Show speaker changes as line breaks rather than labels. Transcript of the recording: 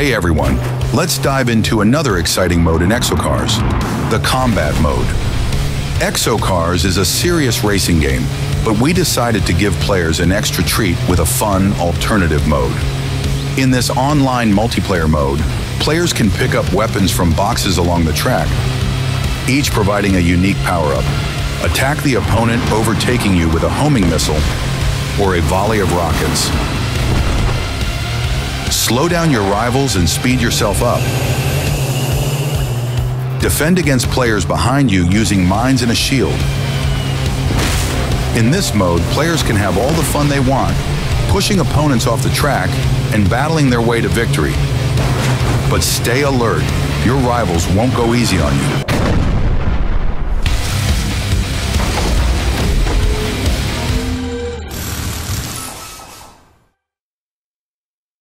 Hey everyone, let's dive into another exciting mode in Exocars, the Combat Mode. Exocars is a serious racing game, but we decided to give players an extra treat with a fun alternative mode. In this online multiplayer mode, players can pick up weapons from boxes along the track, each providing a unique power-up. Attack the opponent overtaking you with a homing missile or a volley of rockets. Slow down your rivals and speed yourself up. Defend against players behind you using mines and a shield. In this mode, players can have all the fun they want, pushing opponents off the track and battling their way to victory. But stay alert, your rivals won't go easy on you.